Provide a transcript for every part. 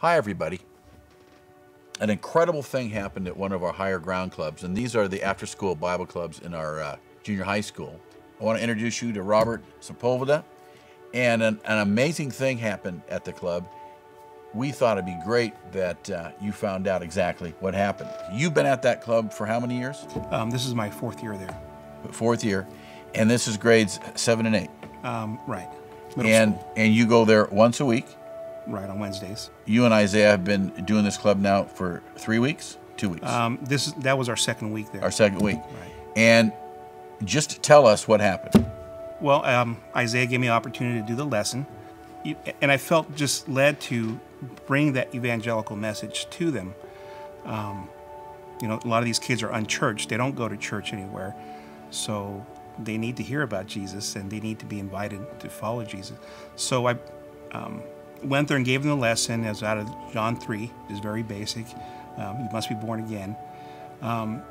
Hi, everybody. An incredible thing happened at one of our higher ground clubs, and these are the after school Bible clubs in our uh, junior high school. I want to introduce you to Robert Sepulveda. And an, an, amazing thing happened at the club. We thought it'd be great that uh, you found out exactly what happened. You've been at that club for how many years? Um, this is my fourth year there. Fourth year. And this is grades seven and eight. Um, right. Middle and school. and you go there once a week. Right on Wednesdays. You and Isaiah have been doing this club now for three weeks, two weeks. Um, this that was our second week there. Our second week. Right. And just tell us what happened. Well, um, Isaiah gave me an opportunity to do the lesson, and I felt just led to bring that evangelical message to them. Um, you know, a lot of these kids are unchurched; they don't go to church anywhere, so they need to hear about Jesus and they need to be invited to follow Jesus. So I um, went there and gave them the lesson as out of John 3, is very basic. Um, you must be born again. Um,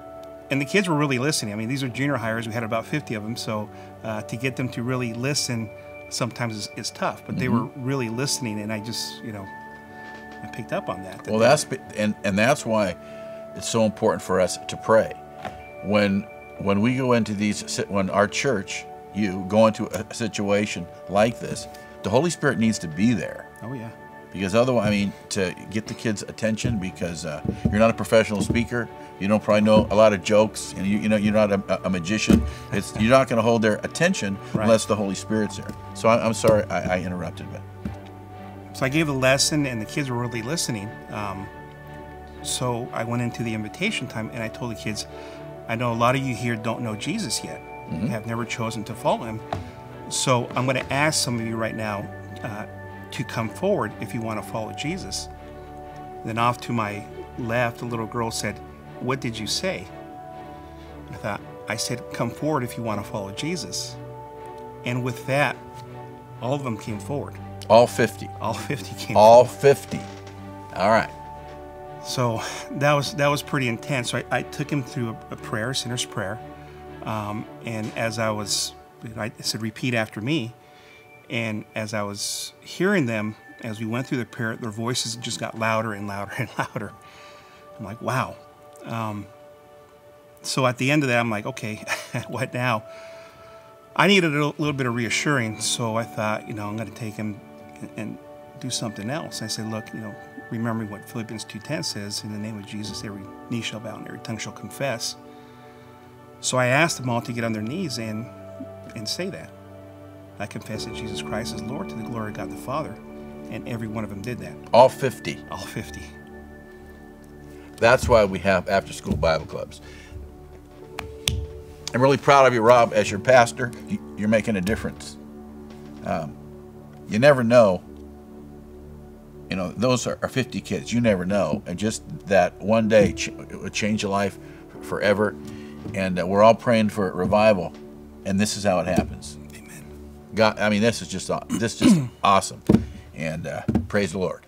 and the kids were really listening. I mean, these are junior hires. We had about 50 of them. So uh, to get them to really listen sometimes is, is tough, but mm-hmm. they were really listening. And I just, you know, I picked up on that. that well, that's, and, and that's why it's so important for us to pray. When, when we go into these, when our church, you go into a situation like this, the Holy Spirit needs to be there. Oh, yeah. Because otherwise, I mean, to get the kids' attention, because uh, you're not a professional speaker, you don't probably know a lot of jokes, and you, you know you're not a, a magician. It's you're not going to hold their attention right. unless the Holy Spirit's there. So I, am sorry I, I, interrupted, but. So I gave a lesson, and the kids were really listening. Um, so I went into the invitation time, and I told the kids, "I know a lot of you here don't know Jesus yet. Mm-hmm. Have never chosen to follow Him. So I'm going to ask some of you right now." Uh, to come forward if you want to follow Jesus. Then off to my left, a little girl said, What did you say? I thought, I said, Come forward if you want to follow Jesus. And with that, all of them came forward. All 50. All 50 came All forward. 50. All right. So that was that was pretty intense. So I, I took him through a, a prayer, sinner's prayer. Um, and as I was, I said, repeat after me. And as I was hearing them, as we went through the prayer, their voices just got louder and louder and louder. I'm like, wow. Um, so at the end of that, I'm like, okay, what now? I needed a little bit of reassuring, so I thought, you know, I'm going to take him and do something else. I said, look, you know, remembering what Philippians 2.10 says, in the name of Jesus, every knee shall bow and every tongue shall confess. So I asked them all to get on their knees and, and say that. I confess that Jesus Christ is Lord to the glory of God the Father. And every one of them did that. All 50. All 50. That's why we have after school Bible clubs. I'm really proud of you, Rob, as your pastor. You're making a difference. Um, you never know. You know, those are 50 kids. You never know. And just that one day ch- it would change your life forever. And uh, we're all praying for revival. And this is how it happens. Amen. God, I mean, this is just this is just awesome, and uh, praise the Lord.